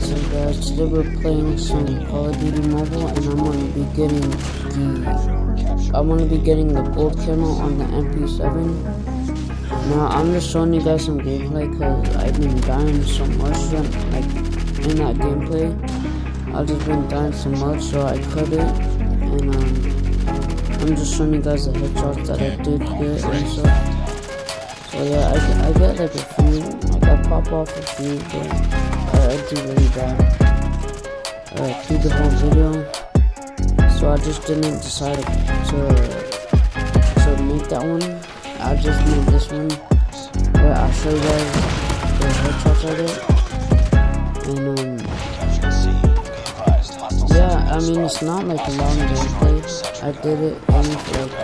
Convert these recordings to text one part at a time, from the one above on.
So guys, today we're playing some Call of Duty Mobile, and I'm gonna be getting the I'm gonna be getting the gold camo on the MP7. Now I'm just showing you guys some gameplay because I've been dying so much like in that gameplay. I've just been dying so much, so I cut it, and um, I'm just showing you guys the headshots that I did get and stuff. So yeah, I, I get like a few, like I pop off a few, but. I do really bad uh, through the whole video. So I just didn't decide to to make that one. I just made this one where I'll show you guys the headshots I did. And um yeah, I mean it's not like a long gameplay. I did it for like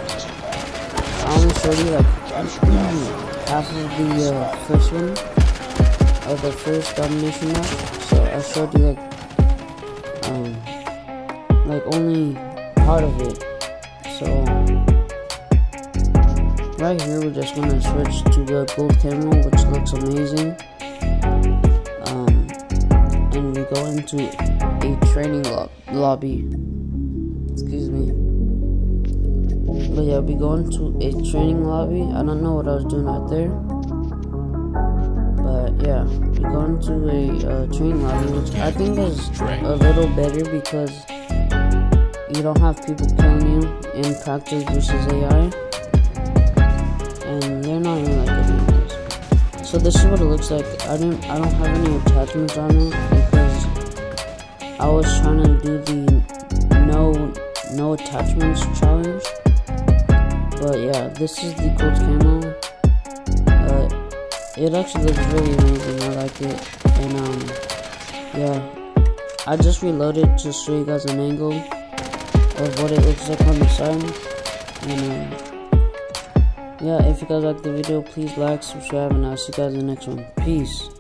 I only showed you like half of the uh, first one of the first domination map. So I showed you like um like only part of it. So right here we're just gonna switch to the gold camo which looks amazing. Um and we go into a training lo lobby. Excuse me. But yeah, we go into a training lobby. I don't know what I was doing right there yeah, we go into a uh, train lobby, which I think is a little better because you don't have people killing you in practice versus AI, and they're not even like good So this is what it looks like. I didn't, I don't have any attachments on it because I was trying to do the no, no attachments challenge. But yeah, this is the gold camo. It actually looks really amazing. I like it. And, um, yeah. I just reloaded to show you guys an angle of what it looks like on the side. And, um, yeah, if you guys like the video, please like, subscribe, and I'll see you guys in the next one. Peace.